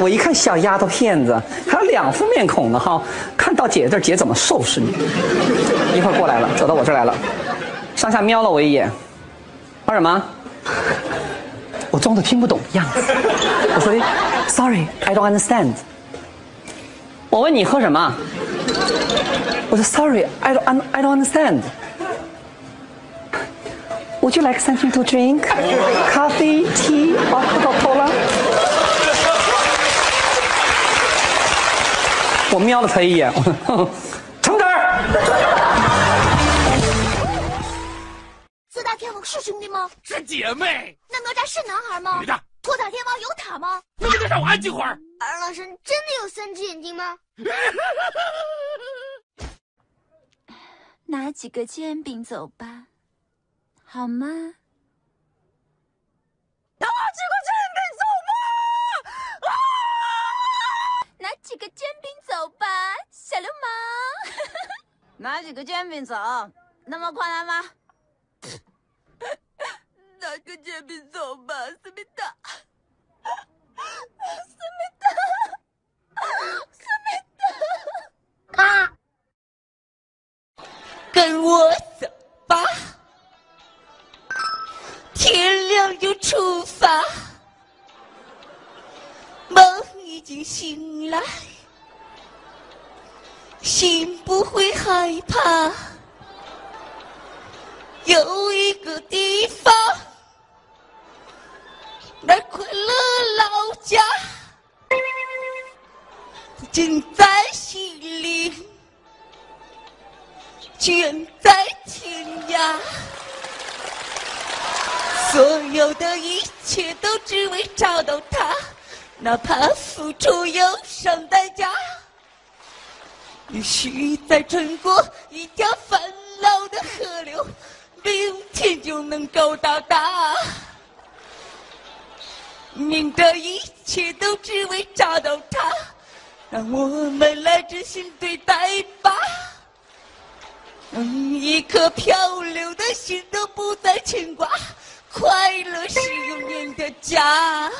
我一看小丫头片子，还有两副面孔呢哈，看到姐这，姐怎么收拾你？一会儿过来了，走到我这儿来了，上下瞄了我一眼，说什么？我装作听不懂的样子，我说，Sorry，I don't understand。我问你喝什么？我说 Sorry，I don't I don't understand。Would you like something to drink? Coffee, tea, 我瞄了他一眼，我成根儿。四大天王是兄弟吗？是姐妹。那哪吒是男孩吗？女的。托塔天王有塔吗？能不能让我安静会儿？二郎神真的有三只眼睛吗？拿几个煎饼走吧。好吗？拿几个煎饼走吧！啊！拿几个煎饼走吧，小流氓！拿几个煎饼走，那么快来吗？拿个煎饼走吧，思密达！思密达！思密达！啊！跟我走吧。天亮就出发，梦已经醒来，心不会害怕。有一个地方，那快乐老家，近在心里，远在天涯。所有的一切都只为找到他，哪怕付出忧伤代也许再穿过一条烦恼的河流，明天就能够到达。你的一切都只为找到他，让我们来真心对待吧。让一颗漂流的心都不再牵挂。快乐是永远的家。